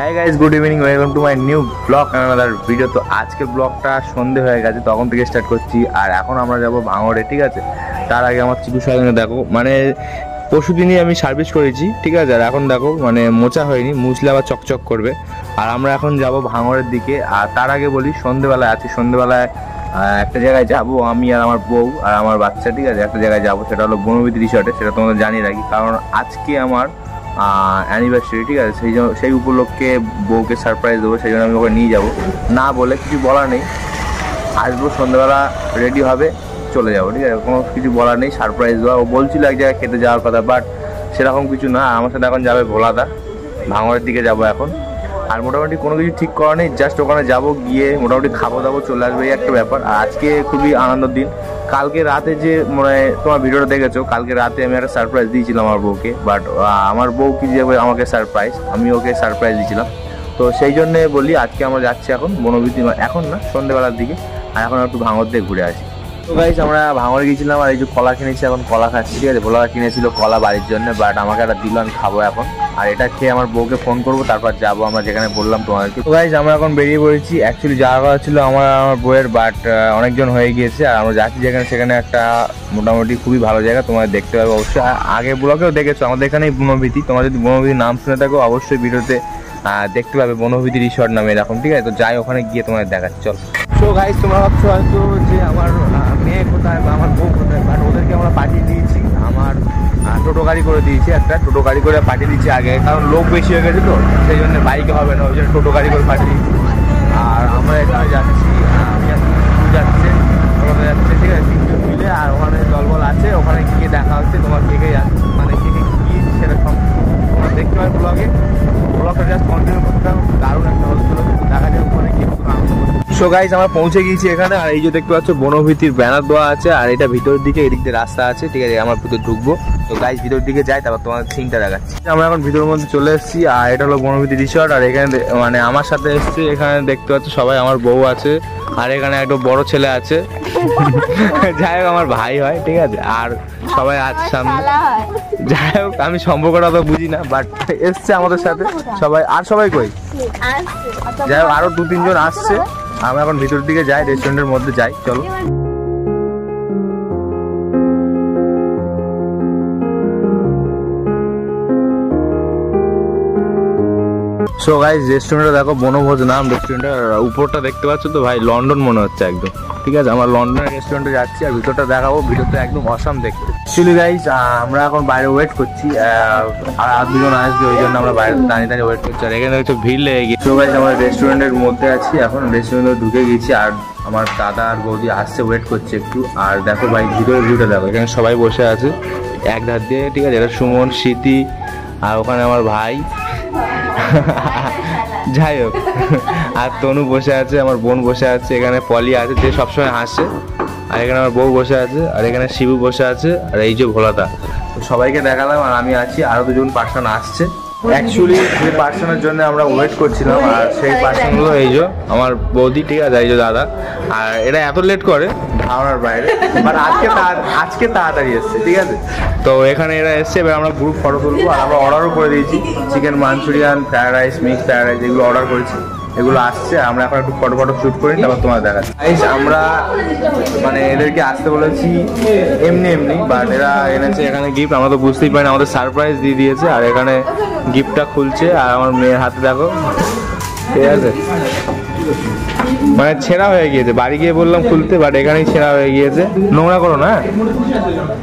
হ্যাঁ guys good evening welcome to my new blog another video তো আজকে ব্লগটা সন্ধে হয়ে গেছে, তখন থেকে স্টার্ট করছি, আর এখন আমরা যাব ভাঙড়ে, ঠিক আছে? তার আগে আমার চিকু সাজানো দেখো মানে পরশু দিনই আমি সার্ভিস করেছি, ঠিক আছে? আর এখন দেখো মানে মোচা হয়নি, মুছলে আবার চকচক করবে। আর আমরা এখন যাব ভাঙড়ের দিকে, আর তার আগে বলি, সন্ধেবেলায় আছে সন্ধেবেলায় একটা জায়গায় যাব, আমি আর আমার বউ আর আমার বাচ্চা, ঠিক আছে? একটা জায়গায় যাব, সেটা হলো বনবিধি রিসর্টে সেটা তোমাদের জানিয়ে রাখি। কারণ আজকে আমার অ্যানিভার্সারি ঠিক আছে? সেই জন্য সেই উপলক্ষে বউকে সারপ্রাইজ দেবো, সেই জন্য আমি ওকে নিয়ে যাব। না বলে কিছু বলার নেই। আসব, সন্ধ্যাবেলা রেডি হবে, চলে যাব, ঠিক আছে? কোনো কিছু বলার নেই সারপ্রাইজ দেওয়া। ও বলছিল এক জায়গায় খেতে যাওয়ার কথা বাট সেরকম কিছু না। আমার সাথে এখন যাবে ভোলাদা। ভাঙড়ের দিকে যাব এখন। আর মোটামুটি কোনো কিছু ঠিক করা নেই জাস্ট ওখানে যাব, গিয়ে মোটামুটি খাব দাবো চলে আসবে, এই একটা ব্যাপার। আর আজকে খুবই আনন্দের দিন। কালকে রাতে যে মানে তোমার ভিডিওটা দেখেছ, কালকে রাতে আমি একটা সারপ্রাইজ দিয়েছিলাম আমার বউকে বাট আমার বউ কি যাবে আমাকে সারপ্রাইজ আমি ওকে সারপ্রাইজ দিয়েছিলাম। তো সেই জন্যে বলি, আজকে আমরা যাচ্ছি এখন বনবিধি এখন না, সন্ধ্যেবেলার দিকে, আর এখন একটু ভাঙর দিয়ে ঘুরে আসি। তো গাইস আমরা ভাঙড়ে গেছিলাম আর এই যে কলা কিনেছি, এখন কলা খাচ্ছি, ঠিক আছে? ভোলা কিনেছিল কলা বাড়ির জন্য বাট আমাকে একটা দিল, আমি খাব এখন। আর এটা খেয়ে আমার বউকে ফোন করব, তারপর যাব আমরা যেখানে বললাম তোমাদেরকে। তো গাইস আমরা এখন বেরিয়ে পড়েছি। অ্যাকচুয়ালি যাওয়ার কথা ছিল আমার আমার বউয়ের বাট অনেকজন হয়ে গিয়েছে। আর আমরা যাচ্ছি যেখানে, সেখানে একটা মোটামুটি খুবই ভালো জায়গা, তোমাদের দেখতে পাবে অবশ্যই। আগে ব্লগেও দেখেছ, আমাদের এখানেই বনভীতি তোমার যদি বনভীতির নাম শুনে থাকো, অবশ্যই ভিডিওতে দেখতে পাবে বনভীতি রিসর্ট নামে এরকম, ঠিক আছে? তো যাই, ওখানে গিয়ে তোমাদের দেখাচ্ছি, চল। সো গাইস তোমরা ভাবছ হয়তো যে আমার মেয়ে কোথায় বা আমার বউ কোথায় বাট ওদেরকে আমরা পাঠিয়ে দিয়েছি। আমার টোটো গাড়ি করে দিয়েছি একটা। টোটো গাড়ি করে পাঠিয়ে দিয়েছি আগে, কারণ লোক বেশি হয়ে গেছে তো, সেই জন্য বাইকে হবে না, ওই জন্য টোটো গাড়ি করে পাঠিয়ে দিয়েছি। আর আমরা এখানে যাচ্ছি যাচ্ছে ওখানে যাচ্ছে, ঠিক আছে? তিনজন মিলে, আর ওখানে দলবল আছে, ওখানে গিয়ে দেখা হচ্ছে তোমার কে কে যাচ্ছে মানে কে সো গাইজ আমরা পৌঁছে গিয়েছি এখানে। আর এই যে দেখতে পাচ্ছ বনভীতির ব্যানার দেওয়া আছে আর এটা ভিতরের দিকে এদিক দিয়ে রাস্তা আছে। ঠিক আছে আমরা ভিতরে ঢুকবো। তো গাইজ ভিতরের দিকে যাই তারপর তোমার সিনটা দেখাচ্ছি। আমরা এখন ভিতরের মধ্যে চলে এসেছি আর এটা হলো বনভীতি রিসর্ট আর এখানে মানে আমার সাথে এসেছে এখানে দেখতে পাচ্ছ সবাই আমার বউ আছে আর এখানে একটা বড় ছেলে আছে। যাই হোক আমার ভাই হয় ঠিক আছে আর সবাই আছে সামনে। যাই হোক আমি সম্পর্কটা তো বুঝি না বাট এসছে আমাদের সাথে। সবাই আর সবাই কই? যাই হোক আরও দু তিনজন আসছে। আমরা এখন ভিতর দিকে যাই রেস্টুরেন্টের মধ্যে যাই চলো। সো গাইজ রেস্টুরেন্টটা দেখো, বনভোজ নাম রেস্টুরেন্টের উপরটা দেখতে পাচ্ছ তো, ভাই, লন্ডন মনে হচ্ছে একদম। ঠিক আছে, আমরা লন্ডনের রেস্টুরেন্টে যাচ্ছি, আর ভিতরটা দেখাবো, ভিতরটা একদম অসাম দেখতে। অ্যাকচুয়ালি গাইজ আমরা এখন বাইরে ওয়েট করছি আর আর দুজন আসবে, ওই জন্য আমরা বাইরে দাঁড়িয়ে দাঁড়িয়ে ওয়েট করছি। আর এখানে হচ্ছে ভিড় লেগে গেছে সো গাইজ আমরা রেস্টুরেন্টের মধ্যে আছি, এখন রেস্টুরেন্টে ঢুকে গেছি আর আমার দাদা আর বৌদি আসছে ওয়েট করছে একটু। আর দেখো, ভাই ভিতরে ভিউটা দেখো, এখানে সবাই বসে আছে। এক ধার দিয়ে, ঠিক আছে, এটা সুমন, স্মৃতি, আর ওখানে আমার ভাই। যাই হোক, আর তনু বসে আছে, আমার বোন বসে আছে, এখানে পলি আছে, যে সবসময় হাসে, আর এখানে আমার বউ বসে আছে, আর এখানে শিবু বসে আছে, আর এই যে ভোলাদা সবাইকে দেখালাম, আর আমি আছি আরও দুজন পার্সন আসছে। অ্যাকচুয়ালি যে পার্সনের জন্য আমরা ওয়েট করছিলাম আর সেই পার্সন হলো এই যে আমার বৌদি ঠিক আছে এই যে দাদা। আর এরা এত লেট করে ধারণার বাইরে বাট আজকে তা- আজকে তাড়াতাড়ি এসছে ঠিক আছে? তো এখানে এরা এসছে এবার আমরা গ্রুপ ফটো তুলবো আর আমরা অর্ডারও করে দিয়েছি। Chicken Manchurian fried rice mix fried rice এগুলো অর্ডার করেছি। এগুলো আসছে, আমরা এখন একটু ফটো ফটো শ্যুট করি, তারপর তোমার দেখাচ্ছি। গাইস আমরা মানে এদেরকে আসতে বলেছি এমনি এমনি বাট এরা এনেছে এখানে গিফট আমরা তো বুঝতেই পারি আমাদের সারপ্রাইজ দিয়ে দিয়েছে, আর এখানে গিফটটা খুলছে, আর আমার মেয়ের হাতে দেখো, ঠিক আছে? মানে ছেঁড়া হয়ে গিয়েছে। বাড়ি গিয়ে বললাম খুলতে বাট এখানেই ছেঁড়া হয়ে গিয়েছে। নোংরা করো না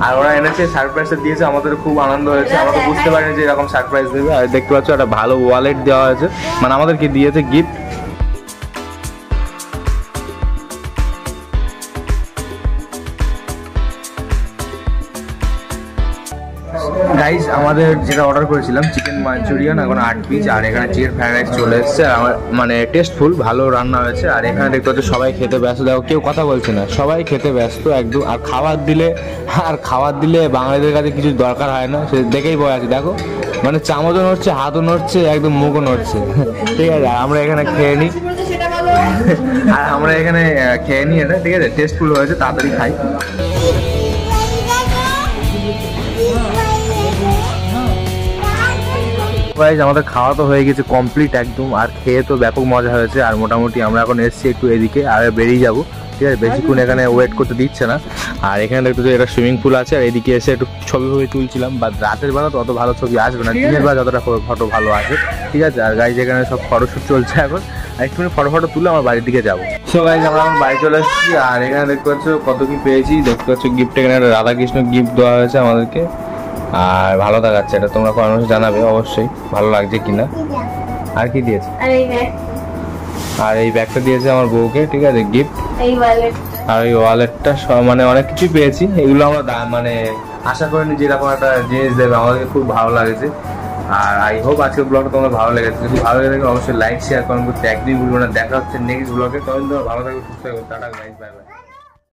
আর ওরা এনেছে সারপ্রাইজটা দিয়েছে, আমাদের খুব আনন্দ হয়েছে। আমরা তো বুঝতে পারিনি যে এরকম সারপ্রাইজ দেবে। আর দেখতে পাচ্ছ, একটা ভালো ওয়ালেট দেওয়া হয়েছে। মানে আমাদেরকে দিয়েছে গিফট গাইস আমাদের যেটা অর্ডার করেছিলাম চিকেন মাঞ্চুরিয়ান এখন আট পিস আর এখানে চিকেন ফ্রাইড রাইস চলে এসেছে। আমার মানে টেস্টফুল ভালো রান্না হয়েছে। আর এখানে দেখতে হচ্ছে সবাই খেতে ব্যস্ত। দেখো, কেউ কথা বলছে না। সবাই খেতে ব্যস্ত, একদম। আর খাবার দিলে, আর খাবার দিলে বাঙালিদের কাছে কিছু দরকার হয় না। সে দেখেই বয় আছে। দেখো মানে চামচও নড়ছে, হাতও নড়ছে, একদম মুখও নড়ছে। ঠিক আছে, আর আমরা এখানে খেয়ে নিই। আর আমরা এখানে খেয়ে নিই এটা। ঠিক আছে টেস্টফুল হয়েছে, তাড়াতাড়ি খাই। গাইজ আমাদের খাওয়া তো হয়ে গেছে কমপ্লিট একদম আর খেয়ে তো ব্যাপক মজা হয়েছে আর মোটামুটি আমরা এখন এসেছি একটু এদিকে আর বেরিয়ে যাব ঠিক আছে? বেশিক্ষণ এখানে ওয়েট করতে দিচ্ছে না। আর এখানে একটু যে একটা সুইমিং পুল আছে আর এদিকে এসে একটু ছবি ফবি তুলছিলাম বা রাতের বেলা তো অত ভালো ছবি আসবে না দিনের বেলা যতটা ফটো ভালো আসে ঠিক আছে? আর গাইজ এখানে সব ফটোশ্যুট চলছে এখন আর একটুখানি ফটো ফটো তুলে আমার বাড়ির দিকে যাব। সো গাইজ আমরা এখন বাড়ি চলে এসেছি আর এখানে দেখতে পাচ্ছ কত কি পেয়েছি দেখতে পাচ্ছ গিফট এখানে একটা রাধাকৃষ্ণ গিফট দেওয়া হয়েছে আমাদেরকে। আর ভালো দেখাচ্ছে এটা তোমরা মানুষ জানাবে অবশ্যই ভালো লাগছে কিনা। আর কি দিয়েছে? আর এই এই ব্যাগটা দিয়েছে আমার বউকে ঠিক আছে গিফট এই আর ওই ওয়ালেটটা মানে অনেক কিছু পেয়েছি এগুলো আমরা মানে আশা করিনি যে এরকম একটা জিনিস দেবে আমাদেরকে খুব ভালো লাগছে। আর আই হোপ আজকের ব্লগটা তোমার ভালো লেগেছে। যদি ভালো লেগে থাকে অবশ্যই লাইক শেয়ার করুন করতে একদিন ভুলবো না। দেখা হচ্ছে নেক্সট ব্লগে তখন তোমার ভালো থাকবে সুস্থ থাকবে টাটা গাইজ বাই বাই